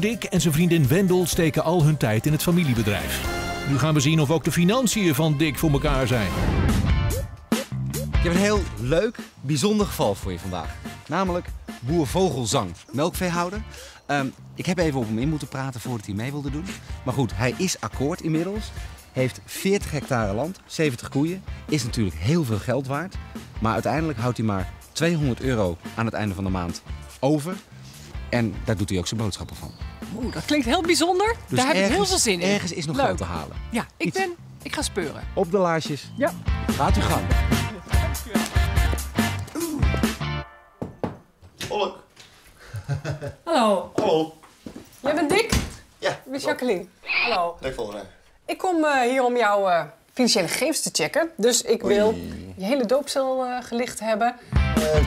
Dick en zijn vriendin Wendel steken al hun tijd in het familiebedrijf. Nu gaan we zien of ook de financiën van Dick voor elkaar zijn. Ik heb een heel leuk, bijzonder geval voor je vandaag. Namelijk boer Vogelzang, melkveehouder. Ehm, ik heb even op hem in moeten praten voordat hij mee wilde doen. Maar goed, hij is akkoord inmiddels. Heeft 40 hectare land, 70 koeien. Is natuurlijk heel veel geld waard. Maar uiteindelijk houdt hij maar 200 euro aan het einde van de maand over. En daar doet hij ook zijn boodschappen van. Oeh, dat klinkt heel bijzonder. Dus Daar heb ik heel veel zin in. Ergens is nog Leuk. geld te halen. Ja, ik Iets- ben... Ik ga speuren. Op de laarsjes. Ja. Gaat u gang. Olk. Hallo. Hallo. Jij bent Dick? Ja. Ik ben Jacqueline. Hallo. Leuk volgende. Ik kom eh, hier om jouw eh, financiële gegevens te checken. Dus ik wil je hele doopcel eh, gelicht hebben.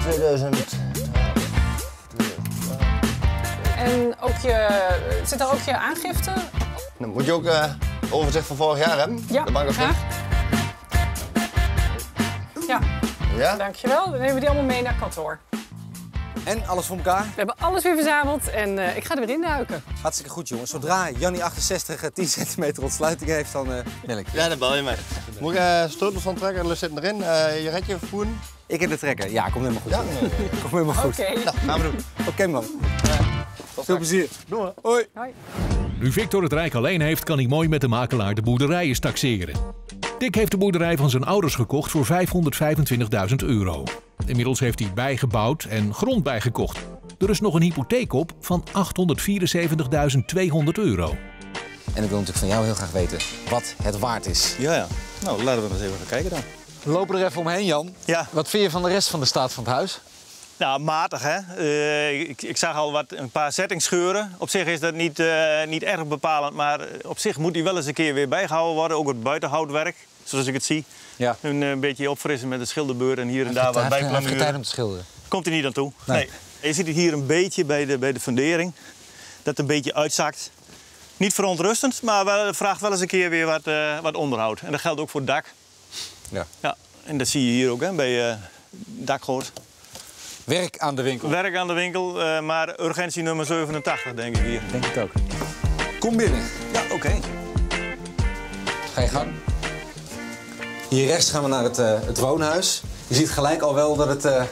2000. En ook je... Zit daar ook je aangifte? Dan moet je ook eh overzicht van vorig jaar hebben. Ja, de bank graag. Ja, Ja? dankjewel. Dan nemen we die allemaal mee naar kantoor. En alles voor elkaar? We hebben alles weer verzameld en eh, ik ga er weer in duiken. Hartstikke goed, jongens. Zodra Jannie 68 eh, 10 centimeter ontsluiting heeft, dan eh ik je. Ja, dan bel je mij. Moet ik uh, sleutels van trekken? Er zitten erin. Eh, je redje voeren. Ik in de trekker. Ja, komt helemaal goed. Ja. Komt helemaal goed. Oké. Nou, gaan we doen. Oké, man. Veel plezier. Hoi. Hoi. Nu Victor het Rijk alleen heeft, kan hij mooi met de makelaar de boerderijen taxeren. Dick heeft de boerderij van zijn ouders gekocht voor 525.000 euro. Inmiddels heeft hij bijgebouwd en grond bijgekocht. Er is nog een hypotheek op van 874.200 euro. En ik wil natuurlijk van jou heel graag weten wat het waard is. Ja, ja. Nou, laten we eens even gaan kijken dan. We lopen er even omheen, Jan. Ja. Wat vind je van de rest van de staat van het huis? Nou, matig hè. Eh, ik, ik zag al wat, een paar settingscheuren. Op zich is dat niet, eh, niet erg bepalend, maar op zich moet die wel eens een keer weer bijgehouden worden. Ook het buitenhoutwerk, zoals ik het zie. Ja. Een eh, beetje opfrissen met de schilderbeur en hier en daar Hij wat heeft- hij heeft tijd bijplamuur. om te schilderen. Komt er niet aan toe. Nee. Je ziet het hier een beetje bij de, bij de fundering. Dat het een beetje uitzakt. Niet verontrustend, maar wel, vraagt wel eens een keer weer wat, eh, wat onderhoud. En dat geldt ook voor het dak. Ja. Ja, en dat zie je hier ook hè, bij eh dakgoot. Werk aan de winkel. Werk aan de winkel, eh, maar urgentie nummer 87 denk ik hier. Denk ik ook. Kom binnen. Ja, oké. Ga je gang. Hier rechts gaan we naar het, eh, het woonhuis. Je ziet gelijk al wel dat het eh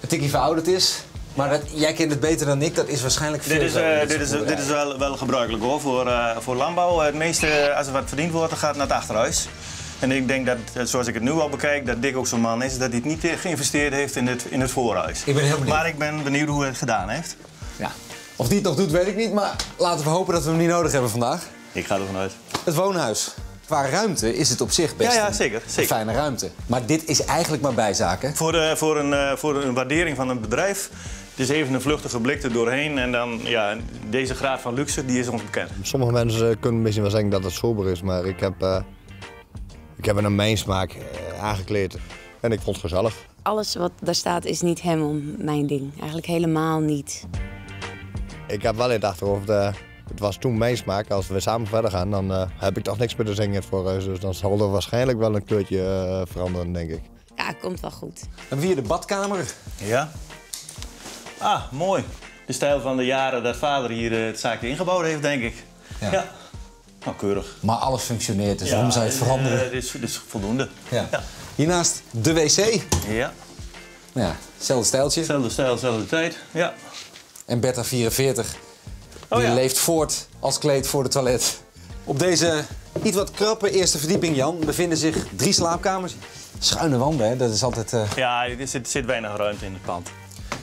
een tikkie verouderd is. Maar dat, jij kent het beter dan ik. Dat is waarschijnlijk veel Dit is, dit is, dit is wel, wel gebruikelijk hoor, voor, voor landbouw. Het meeste, als er wat verdiend wordt, dan gaat het naar het achterhuis. En ik denk dat, eh, zoals ik het nu al bekijk, dat Dick ook zo'n man is dat hij het niet eh, geïnvesteerd heeft in het, in het voorhuis. Ik ben heel benieuwd. Maar ik ben benieuwd hoe hij het gedaan heeft. Ja. Of die het nog doet, weet ik niet. Maar laten we hopen dat we hem niet nodig hebben vandaag. Ik ga ervan uit. Het woonhuis. Qua ruimte is het op zich best Ja, ja, zeker, een zeker. fijne ruimte. Maar dit is eigenlijk maar bijzaken. Voor, de, voor, een, eh, voor een waardering van een bedrijf. Het is even een vluchtige blik er doorheen. En dan, ja, deze graad van luxe, die is ons bekend. Sommige mensen eh, kunnen misschien wel zeggen dat het sober is, maar ik heb, eh, ik heb naar mijn smaak eh, aangekleed. En ik vond het gezellig. Alles wat daar staat is niet helemaal mijn ding. Eigenlijk helemaal niet. Ik heb wel in het achterhoofd, het was toen mijn smaak. Als we samen verder gaan, dan eh, heb ik toch niks meer te zingen voorhuis. Dus dan zal er waarschijnlijk wel een kleurtje eh, veranderen, denk ik. Ja, komt wel goed. We hier de badkamer. Ja. Ah, mooi. De stijl van de jaren dat vader hier het zaakje ingebouwd heeft, denk ik. Ja. Ja. Nou, keurig. Maar alles functioneert, dus waarom zou je het eh, veranderen? Is, het is voldoende. Hiernaast de wc. Ja. Ja, hetzelfde stijltje. Zelfde stijl, zelfde tijd. Ja. En Bertha 44, Oh die leeft voort als kleed voor de toilet. Op deze iets wat krappe eerste verdieping, Jan, bevinden zich drie slaapkamers. Schuine wanden, hè? dat is altijd... eh, Ja, er zit, zit weinig ruimte in het pand.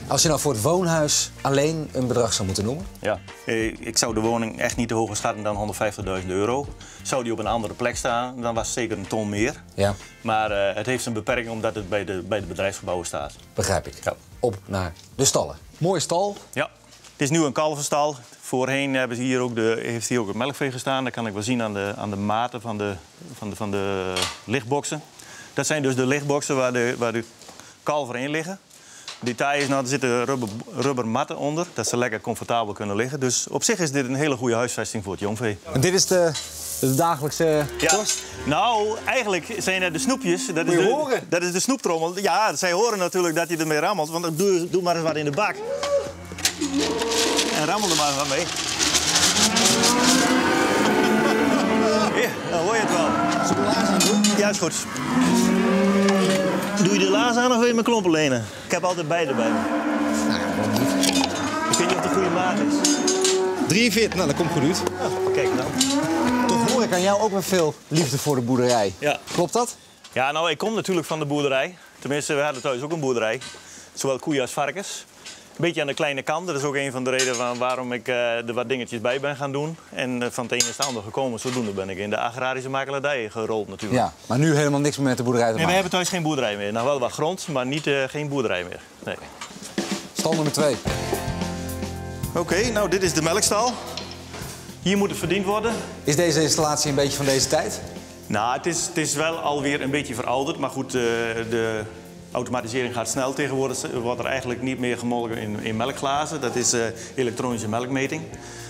Als je nou voor het woonhuis alleen een bedrag zou moeten noemen. Ja. Eh, Ik zou de woning echt niet te hoger schatten dan 150.000 euro. Zou die op een andere plek staan, dan was het zeker een ton meer. Ja, Maar eh, het heeft zijn beperking omdat het bij de, bij de bedrijfsgebouwen staat. begrijp ik. Ja. Op naar de stallen. Mooie stal. Ja, het is nu een kalvenstal. Voorheen hebben ze hier ook de, heeft hier ook het melkvee gestaan. Dat kan ik wel zien aan de, aan de maten van de, van, de, van de lichtboxen. Dat zijn dus de lichtboxen waar de, waar de kalveren in liggen. Detail is, nou, er zitten rubber, rubber matten onder, dat ze lekker comfortabel kunnen liggen. Dus op zich is dit een hele goede huisvesting voor het jongvee. En dit is de, de dagelijkse Ja. kost. Nou, eigenlijk zijn dat de snoepjes. Dat is, je de, horen. dat is de snoeptrommel. Ja, zij horen natuurlijk dat je ermee rammelt, want doe, doe maar eens wat in de bak. En rammel er maar van mee. Ja, dan hoor je het wel. Zullen we laars aan doen? Ja, is goed. Doe je de laars aan of wil je mijn klompen lenen? Ik heb altijd beide bij me. Nou? Ik weet niet of het de goede maat is. 43, nou dat komt goed uit. Kijk dan. Toch hoor ik aan jou ook weer veel liefde voor de boerderij. Ja. Klopt dat? Ja, nou, ik kom natuurlijk van de boerderij. Tenminste, we hadden thuis ook een boerderij. Zowel koeien als varkens. Een beetje aan de kleine kant. Dat is ook een van de redenen van waarom ik eh, er wat dingetjes bij ben gaan doen. En eh, van het ene is het gekomen. Zodoende ben ik in de agrarische makelaardij gerold natuurlijk. Ja. Maar nu helemaal niks meer met de boerderij te Nee, we maken. hebben thuis geen boerderij meer. Nog wel wat grond, maar niet, eh, geen boerderij meer. Nee. Stal nummer 2. Oké, nou dit is de melkstal. Hier moet het verdiend worden. Is deze installatie een beetje van deze tijd? Nou, het is, het is wel alweer een beetje verouderd. Maar goed, de automatisering gaat snel. Tegenwoordig wordt er eigenlijk niet meer gemolken in, in melkglazen. Dat is eh, elektronische melkmeting.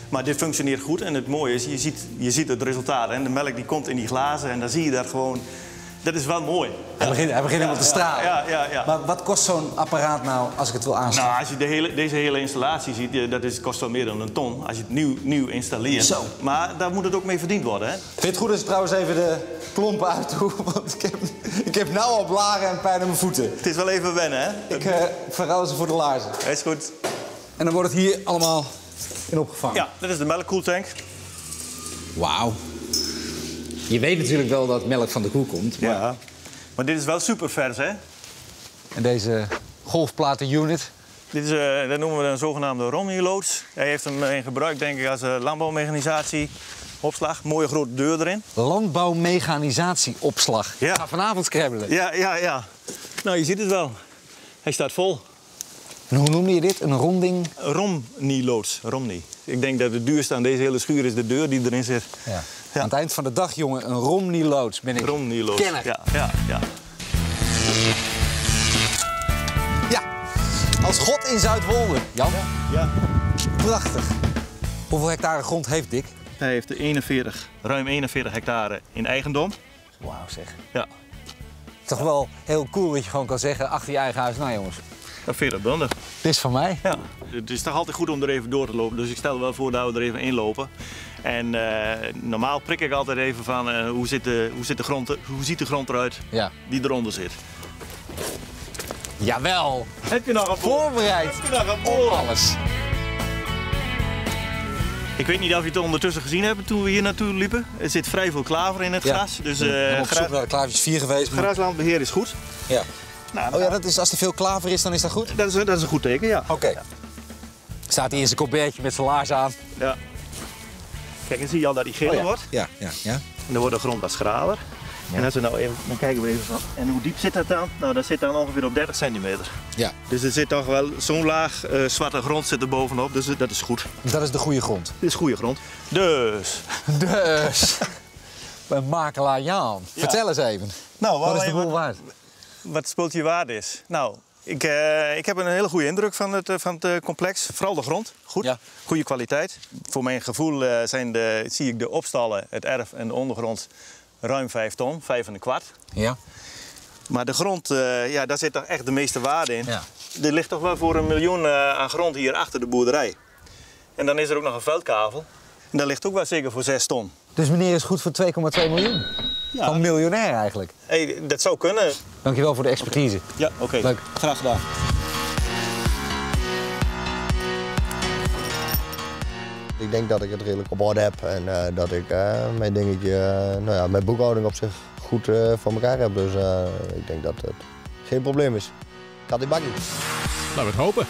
Maar dit functioneert goed. En het mooie is, je ziet, je ziet het resultaat. En de melk die komt in die glazen en dan zie je dat gewoon... Dat is wel mooi. Hij begint, hij begint helemaal te stralen. Ja, ja, ja. Maar wat kost zo'n apparaat nou als ik het wil aansluiten? Nou, als je de hele, deze hele installatie ziet, eh, dat is, kost wel meer dan een ton. Als je het nieuw, nieuw installeert. Zo. Maar daar moet het ook mee verdiend worden, hè? Vind je het goed als ik trouwens even de klompen uit doe? Want ik heb, ik heb nou al blaren en pijn aan mijn voeten. Het is wel even wennen, hè? Ik eh verruil ze voor de laarzen. Is goed. En dan wordt het hier allemaal in opgevangen. Ja, dit is de melkkoeltank. Wauw. Je weet natuurlijk wel dat melk van de koe komt. Maar... Ja. Maar dit is wel super vers, hè? En deze golfplaten unit. Dit is, eh, dat noemen we een zogenaamde Romney-loods. Hij heeft hem in gebruik, denk ik, als eh, landbouwmechanisatie. Opslag, mooie grote deur erin. Landbouwmechanisatieopslag. Ja. Ik Ga vanavond scrabbelen. Ja, ja, ja. Nou, je ziet het wel. Hij staat vol. En hoe noemde je dit? Een ronding? Romney-loods. Romney. Ik denk dat het duurste aan deze hele schuur is de deur die erin zit. Ja. Aan het eind van de dag, jongen, een Romney loods ben ik. Romney-loods. Kenner. Ja, ja, ja. Ja, als God in Zuidwolde. Jan, ja. prachtig. Hoeveel hectare grond heeft Dick? Hij heeft de 41, ruim 41 hectare in eigendom. Wauw zeg. Ja, Toch wel heel cool dat je gewoon kan zeggen achter je eigen huis. Nou jongens, dat 40 bunden. dit is van mij. Ja. Het is toch altijd goed om er even door te lopen. Dus ik stel wel voor dat we er even inlopen. En eh, normaal prik ik altijd even van eh, hoe, zit de, hoe, zit de grond, hoe ziet de grond eruit Ja. die eronder zit. Jawel, Heb je nog een voorbereid Heb je nog een op alles. Ik weet niet of je het ondertussen gezien hebt toen we hier naartoe liepen. Er zit vrij veel klaver in het Ja. gras. Dus Ik ben eh op zoek gra- naar de klavertjes 4 geweest. maar- graslandbeheer is goed. Ja. Nou, Oh ja, dat is, als er veel klaver is, dan is dat goed? dat, is, dat is een goed teken, ja. Oké. Staat hij in zijn colbertje met zijn laars aan? ja. Kijk, dan zie je al dat die geel Oh ja. wordt. Ja, ja, ja. En dan wordt de grond wat schraler. En als we nou even, dan kijken we even van. En hoe diep zit dat dan? Nou, dat zit dan ongeveer op 30 centimeter. Ja, Dus er zit toch wel zo'n laag eh, zwarte grond zit er bovenop. Dus dat is goed. dat is de goede grond. Dit is goede grond. Dus. Dus, bij makelaar Jan. Vertel eens even. Nou, Wat is de boel waard? Wat speeltje waard is. Nou, ik, eh, ik heb een hele goede indruk van het, eh, van het eh, complex. Vooral de grond. Goed. Ja. Goede kwaliteit. Voor mijn gevoel zijn de, zie ik de opstallen, het erf en de ondergrond ruim 5 ton, 5 en een kwart. Ja. Maar de grond, ja, daar zit toch echt de meeste waarde in. Ja. Er ligt toch wel voor een miljoen aan grond hier achter de boerderij. En dan is er ook nog een veldkavel. En dat ligt ook wel zeker voor 6 ton. Dus meneer is goed voor 2,2 miljoen. Ja. Van miljonair eigenlijk. Hey, dat zou kunnen. Dankjewel voor de expertise. Ja, oké. Leuk. Graag gedaan. Ik denk dat ik het redelijk op orde heb en eh, dat ik eh, mijn dingetje, eh, nou ja, mijn boekhouding op zich goed eh, voor elkaar heb. Dus eh, ik denk dat het geen probleem is. Die bakkie. Laten we het hopen.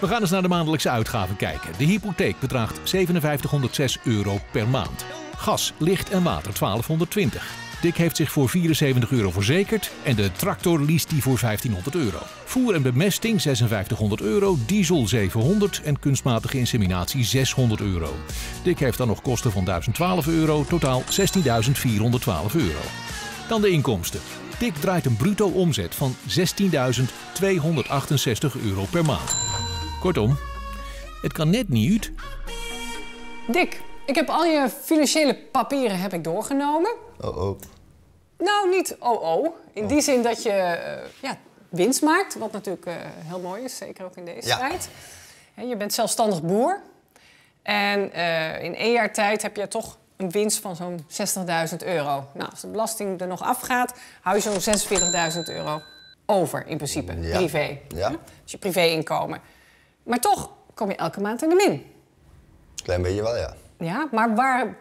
We gaan eens naar de maandelijkse uitgaven kijken. De hypotheek bedraagt 5706 euro per maand. Gas, licht en water 1220. Dick heeft zich voor 74 euro verzekerd en de tractor leest die voor 1500 euro. Voer en bemesting 5600 euro, diesel 700 en kunstmatige inseminatie 600 euro. Dick heeft dan nog kosten van 1012 euro, totaal 16.412 euro. Dan de inkomsten. Dick draait een bruto omzet van 16.268 euro per maand. Kortom, het kan net niet uit. Dick, ik heb al je financiële papieren heb ik doorgenomen. Oh, oh. Nou, niet oh-oh. In die zin dat je eh, ja, winst maakt, wat natuurlijk eh, heel mooi is, zeker ook in deze Ja. tijd. Je bent zelfstandig boer. En eh, in één jaar tijd heb je toch een winst van zo'n 60.000 euro. Nou, als de belasting er nog afgaat, hou je zo'n 46.000 euro over in principe, Ja. privé. Ja. Dus je privé-inkomen. Maar toch kom je elke maand in de min. Klein beetje wel, ja. Ja, maar waar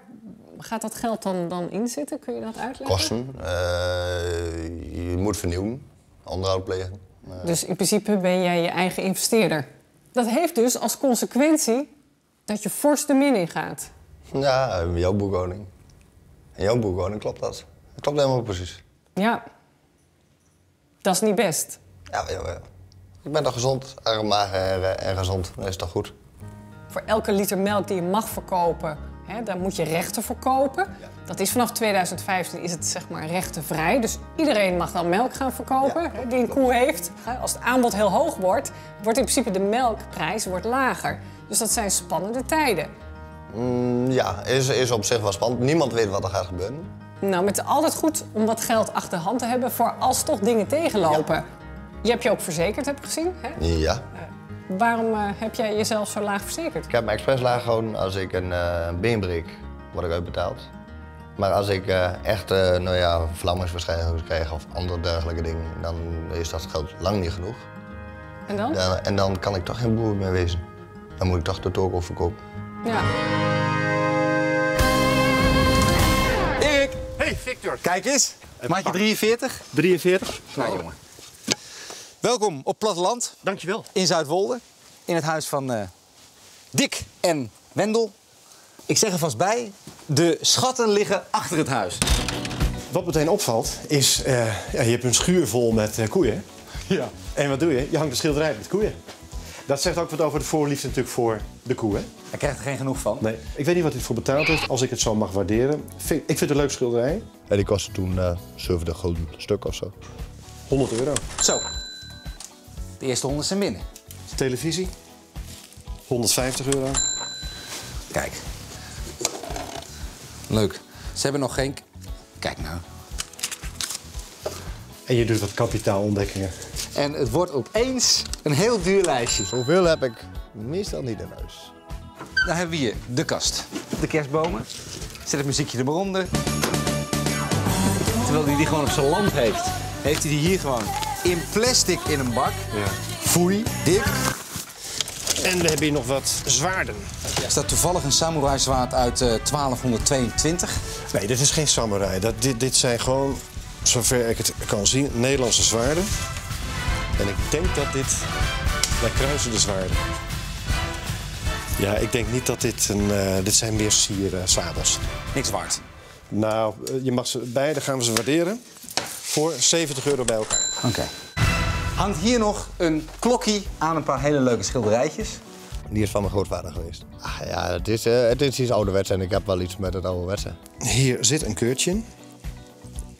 gaat dat geld dan, dan in zitten? Kun je dat uitleggen? Kosten. eh, je moet vernieuwen. Onderhoud plegen. Dus in principe ben jij je eigen investeerder. Dat heeft dus als consequentie dat je fors de min in gaat. Ja, in jouw boekhouding. In jouw boekhouding klopt dat. Dat klopt helemaal precies. Ja, dat is niet best. Ja, ja, ja. Ik ben toch gezond, arm, mager en, en gezond. Dan is toch goed. Voor elke liter melk die je mag verkopen, hè, daar moet je rechten voor kopen. Dat is vanaf 2015 is het zeg maar rechtenvrij. Dus iedereen mag dan melk gaan verkopen Ja, die een koe heeft. Als het aanbod heel hoog wordt, wordt in principe de melkprijs wordt lager. Dus dat zijn spannende tijden. Mm, ja, is, is op zich wel spannend. Niemand weet wat er gaat gebeuren. Nou, met altijd goed om wat geld achter de hand te hebben voor als toch dingen tegenlopen. Je hebt je ook verzekerd, heb ik gezien. Hè? Ja. Waarom eh, heb jij jezelf zo laag verzekerd? Ik heb mijn expres laag gehouden. Als ik een eh, een been breek, word ik uitbetaald. Maar als ik eh, echt eh nou ja, vlammingsverschijnselen krijg of andere dergelijke dingen, dan is dat geld lang niet genoeg. En dan? Dan- en dan kan ik toch geen boer meer wezen. Dan moet ik toch de toko verkopen. Ja. Erik, Hey Victor. kijk eens. Maatje 43. 43. Nou, jongen. Welkom op Platteland Dankjewel. in Zuidwolde. In het huis van eh, Dick en Wendel. Ik zeg er vast bij, de schatten liggen achter het huis. Wat meteen opvalt is, eh, ja, je hebt een schuur vol met eh, koeien. Ja. En wat doe je? Je hangt een schilderij met koeien. Dat zegt ook wat over de voorliefde natuurlijk voor de koe, hè? Hij krijgt er geen genoeg van. Nee, ik weet niet wat dit voor betaald heeft. Als ik het zo mag waarderen. Vind- ik vind het een leuk schilderij. En die kostte toen eh 70 gulden stuk of zo. 100 euro. Zo. De eerste honderd zijn binnen. Televisie. 150 euro. Kijk. Leuk. Ze hebben nog geen... Kijk nou. En je doet wat kapitaalontdekkingen. En het wordt opeens een heel duur lijstje. Zoveel heb ik meestal niet in huis. Dan hebben we hier de kast. De kerstbomen. Zet het muziekje er maar onder. Terwijl hij die gewoon op zijn land heeft, heeft hij die hier gewoon in plastic in een bak. Ja. Foei, dik. En we hebben hier nog wat zwaarden. Is dat toevallig een samurai zwaard uit eh, 1222? Nee, dit is geen samurai. Dat, dit, dit zijn gewoon, zover ik het kan zien, Nederlandse zwaarden. En ik denk dat dit... Wij kruisen de zwaarden. Ja, ik denk niet dat dit een... eh, dit zijn meer siersabels. Niks waard. Nou, eh, je mag ze beide gaan we ze waarderen. Voor 70 euro bij elkaar. Oké. Hangt hier nog een klokkie aan een paar hele leuke schilderijtjes. Die is van mijn grootvader geweest. Ah, ja, het is, eh, het is iets ouderwets en ik heb wel iets met het ouderwetse. Hier zit een keurtje in.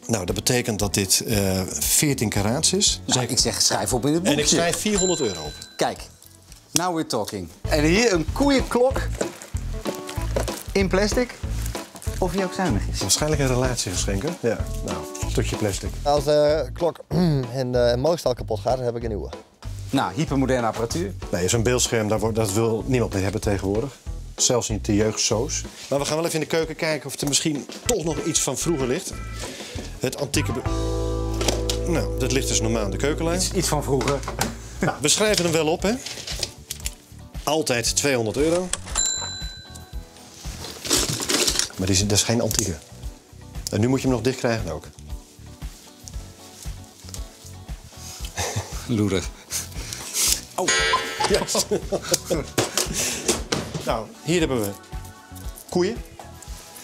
Nou, dat betekent dat dit eh 14 karaats is. Nou, ik zeg, schrijf op in het boekje. En ik schrijf 400 euro op. Kijk, now we're talking. En hier een koeienklok in plastic. Of die ook zuinig is. Waarschijnlijk een relatiegeschenken. Ja, nou, een stukje plastic. Als de klok in de mooistal kapot gaat, dan heb ik een nieuwe. Nou, hypermoderne apparatuur. Nee, zo'n beeldscherm, daar wordt, dat wil niemand meer hebben tegenwoordig. Zelfs niet de jeugdsoos. Maar we gaan wel even in de keuken kijken of er misschien toch nog iets van vroeger ligt. Het antieke... Nou, dat ligt dus normaal in de keukenlijn. Iets van vroeger. Nou, we schrijven hem wel op, hè. Altijd 200 euro. Maar die is, dat is geen antieke. En nu moet je hem nog dicht krijgen ook. Loeder. Oh, Yes. nou, hier hebben we koeien.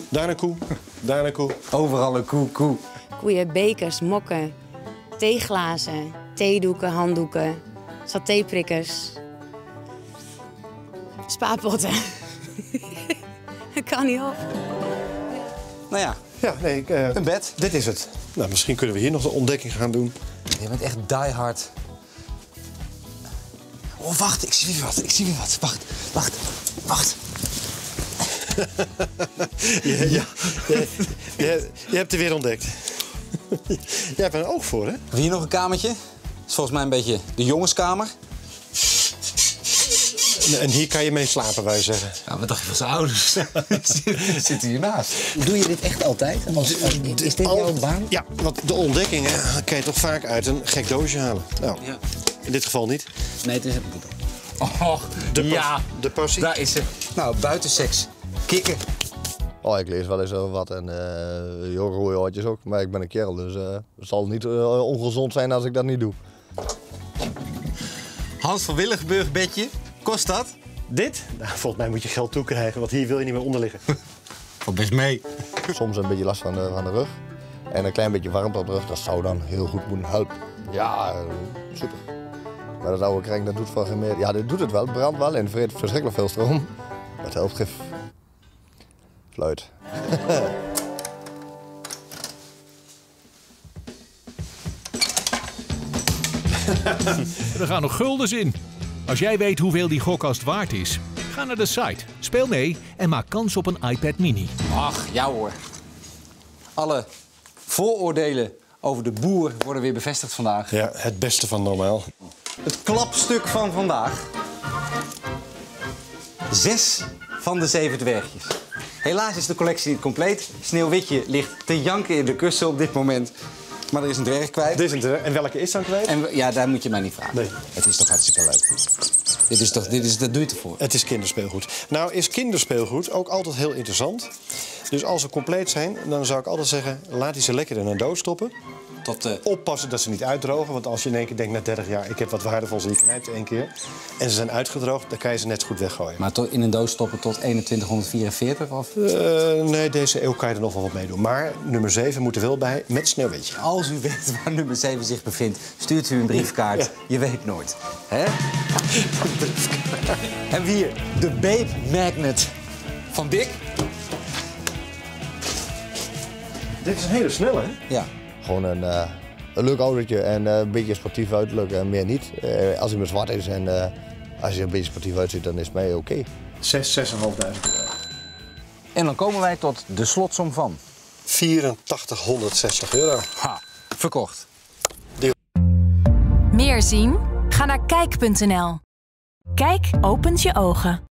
Daar een koe, daar een koe. overal een koe, koe. Koeien, bekers, mokken, theeglazen, theedoeken, handdoeken, satéprikkers, spaarpotten. Dat kan niet op. Nou ja, Ja, nee, ik, eh, een bed. dit is het. Nou, misschien kunnen we hier nog de ontdekking gaan doen. Je bent echt diehard. Oh, wacht, ik zie weer wat. Ik zie weer wat. Wacht, wacht, wacht. Ja, ja. je, je, je hebt er weer ontdekt. Jij hebt er een oog voor, hè? Hier nog een kamertje? Dat is volgens mij een beetje de jongenskamer. En hier kan je mee slapen, wij zeggen. Nou, wat dacht je van zijn ouders? Ze zitten hiernaast. Doe je dit echt altijd? Als, als- is dit jouw baan? Ja, want de ontdekkingen kan je toch vaak uit een gek doosje halen. Nou, Ja. in dit geval niet. Nee, het is het boete. Oh, De ja. de passie. Daar is ze. Nou, buitenseks. Kikken. Oh, ik lees wel eens over wat en eh heel rode oortjes ook. Maar ik ben een kerel, dus eh, het zal niet eh, ongezond zijn als ik dat niet doe. Hans van Willigenburg bedje. Kost dat? Dit? Nou, volgens mij moet je geld toekrijgen, want hier wil je niet meer onder liggen. Valt best mee. Soms een beetje last van de, van de rug. En een klein beetje warmte op de rug, dat zou dan heel goed moeten helpen. Ja, eh, super. Maar dat oude kring, dat doet voor geen meer. Ja, dit doet het wel, het brandt wel en vreet verschrikkelijk veel stroom. Dat helpt gif. Fluit. Er gaan nog guldens in. Als jij weet hoeveel die gokkast waard is, ga naar de site, speel mee en maak kans op een iPad mini. Ach, ja hoor. Alle vooroordelen over de boer worden weer bevestigd vandaag. Ja, het beste van normaal. Het klapstuk van vandaag. Zes van de zeven dwergjes. Helaas is de collectie niet compleet. Sneeuwwitje ligt te janken in de kussen op dit moment. Maar er is een dwerg kwijt. Is een en welke is dan kwijt? En ja, daar moet je mij niet vragen. Nee. Het is toch hartstikke leuk. Dit is toch, dit is, dat doe je ervoor. Het is kinderspeelgoed. Nou is kinderspeelgoed ook altijd heel interessant. Dus als ze compleet zijn, dan zou ik altijd zeggen... laat die ze lekker in een doos stoppen. Tot, eh, Oppassen dat ze niet uitdrogen. Want als je in één keer denkt na 30 jaar... ik heb wat waardevols en je knijpt één keer... en ze zijn uitgedroogd, dan kan je ze net zo goed weggooien. maar tot, in een doos stoppen tot 2144 of... Eh, nee, deze eeuw kan je er nog wel wat mee doen. Maar nummer 7 moet er wel bij met sneeuwwitje. Als u weet waar nummer 7 zich bevindt, stuurt u een briefkaart. Ja. Je weet nooit. Hè? en hier, de Babe Magnet van Dick. Dit is een hele snelle, hè? Ja. Gewoon een, eh, een leuk autootje en eh, een beetje sportief uiterlijk en meer niet. Eh, als hij maar zwart is en eh, als hij er een beetje sportief uitziet, dan is het mij oké. 6, 6.500 euro. En dan komen wij tot de slotsom van. 8460 euro. Ha, verkocht. Meer zien? Ga naar kijk.nl. Kijk opent je ogen.